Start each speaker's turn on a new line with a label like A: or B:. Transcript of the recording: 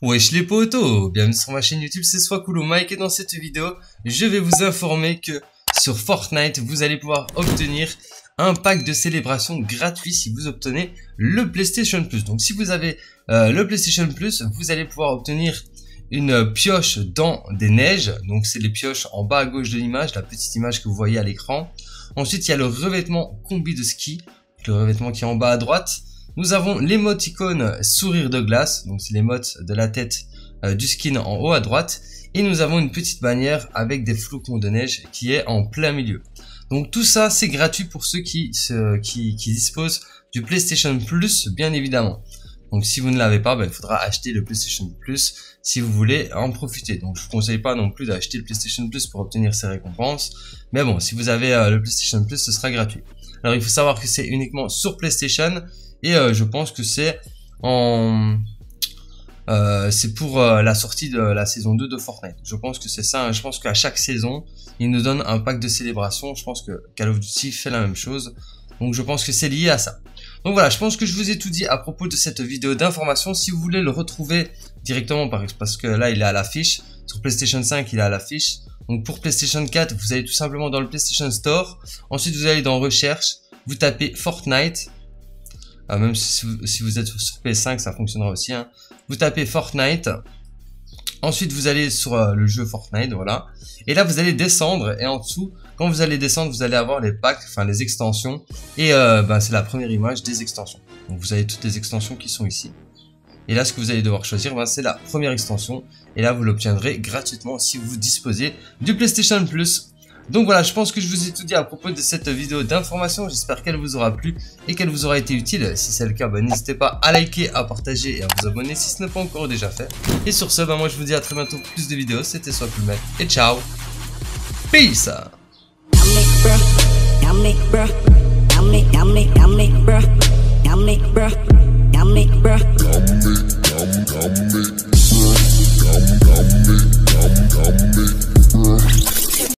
A: Wesh les potos, bienvenue sur ma chaîne YouTube, c'est Swakulo Mike et dans cette vidéo, je vais vous informer que sur Fortnite, vous allez pouvoir obtenir un pack de célébration gratuit si vous obtenez le PlayStation Plus. Donc si vous avez euh, le PlayStation Plus, vous allez pouvoir obtenir une pioche dans des neiges. Donc c'est les pioches en bas à gauche de l'image, la petite image que vous voyez à l'écran. Ensuite, il y a le revêtement combi de ski, le revêtement qui est en bas à droite. Nous avons l'émoticône sourire de glace, donc c'est l'émote de la tête euh, du skin en haut à droite. Et nous avons une petite bannière avec des flocons de neige qui est en plein milieu. Donc tout ça c'est gratuit pour ceux qui, disposent du PlayStation Plus bien évidemment. Donc si vous ne l'avez pas, ben, il faudra acheter le PlayStation Plus si vous voulez en profiter. Donc je vous conseille pas non plus d'acheter le PlayStation Plus pour obtenir ces récompenses. Mais bon, si vous avez euh, le PlayStation Plus, ce sera gratuit. Alors il faut savoir que c'est uniquement sur PlayStation et euh, je pense que c'est en... Euh, c'est pour euh, la sortie de la saison 2 de Fortnite. Je pense que c'est ça. Hein. Je pense qu'à chaque saison, ils nous donnent un pack de célébration. Je pense que Call of Duty fait la même chose. Donc je pense que c'est lié à ça. Donc voilà, je pense que je vous ai tout dit à propos de cette vidéo d'information. Si vous voulez le retrouver directement, parce que là il est à l'affiche. Sur PlayStation 5, il est à l'affiche. Donc pour PlayStation 4, vous allez tout simplement dans le PlayStation Store. Ensuite, vous allez dans Recherche. Vous tapez Fortnite. Ah, même si vous, êtes sur PS5, ça fonctionnera aussi. Hein. Vous tapez Fortnite. Ensuite, vous allez sur euh, le jeu Fortnite, voilà. Et là, vous allez descendre. Et en dessous, quand vous allez descendre, vous allez avoir les packs, enfin les extensions. Et bah, c'est la première image des extensions. Donc vous avez toutes les extensions qui sont ici. Et là, ce que vous allez devoir choisir, bah, c'est la première extension. Et là, vous l'obtiendrez gratuitement si vous disposez du PlayStation Plus. Donc voilà, je pense que je vous ai tout dit à propos de cette vidéo d'information. J'espère qu'elle vous aura plu et qu'elle vous aura été utile. Si c'est le cas, bah, n'hésitez pas à liker, à partager et à vous abonner si ce n'est pas encore déjà fait. Et sur ce, bah, moi je vous dis à très bientôt pour plus de vidéos. C'était Soit Plus et ciao Peace